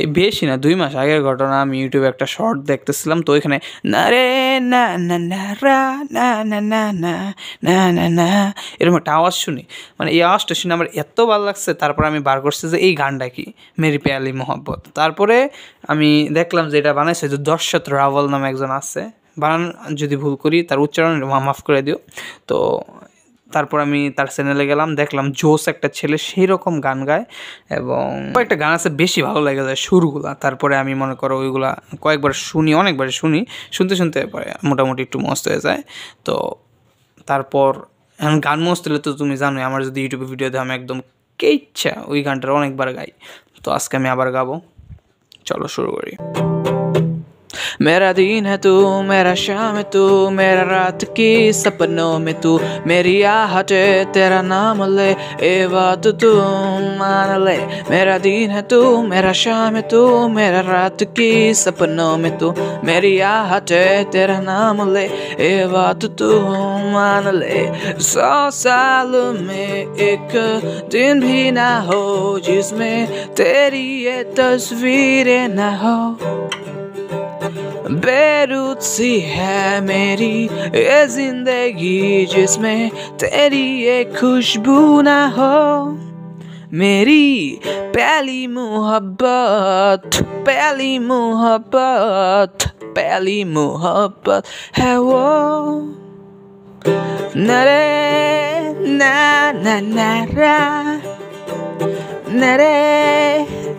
এই বেশি না, দুই মাস আগের ঘটনা, আমি ইউটিউবে একটা শর্ট দেখতেছিলাম, তো ওইখানে না রে, না না না, রা, না না না না না না না, এরকম একটা আওয়াজ শুনি। মানে এই আওয়াজটা শুনে আমার এত ভালো লাগছে, তারপর আমি বার করছি যে এই গানটা কি? মেরি পেয়ালি মোহব্বত। তারপরে আমি দেখলাম যে এটা বানাইছে যে দর্শত রাওয়াল নামে একজন আছে। বানান, যদি ভুল করি তার উচ্চারণ, মাফ করে দিও। তো তারপর আমি তার চ্যানেলে গেলাম, দেখলাম জোস একটা ছেলে সেই রকম গান গায় এবং কয়েকটা গান আছে বেশি ভালো লেগে যায় সুরগুলা। তারপরে আমি মনে করো ওইগুলা কয়েকবার শুনি অনেকবার শুনি, শুনতে শুনতে পরে মোটামুটি একটু মস্ত হয়ে যায়। তো তারপর এখন গান মস্ত হলে তো তুমি জানোই, আমার যদি ইউটিউবে ভিডিও দেয়, আমি একদম কে ইচ্ছা ওই গানটার অনেকবার গাই। তো আজকে আমি আবার গাবো। চলো শুরু করি। मेरा दिन है तू, मेरा शाम है तू, मेरा रात की सपनों में तू। मेरी आहट तेरा नाम ले, ए बात तू मान ले। मेरा दिन है तू, मेरा शाम है तू, मेरा रात की सपनों में तू। मेरी आहट तेरा नाम ले, ए बात तू मान ले। सौ साल में एक दिन भी ना हो जिसमें तेरी ये तस्वीरें ना हो। बेरुत सी है मेरी ये ज़िंदगी जिसमें तेरी ये खुशबू ना हो। मेरी पहली मोहब्बत पहली मोहब्बत पहली मोहब्बत है वो। नरे ना ना नरे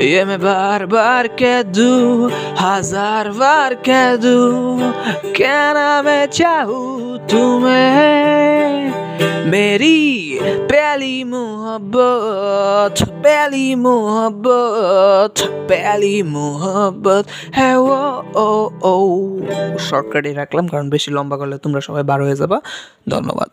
ये मैं बार बार कह दूँ हजार बार कह दूँ क्या ना मैं चाहूँ तुम्हें मेरी पहली मोहब्बत पहली मोहब्बत पहली मोहब्बत है वो ও ও শর্টকাটে রাখলাম কারণ বেশি লম্বা করলে তোমরা সবাই বার হয়ে যাবা ধন্যবাদ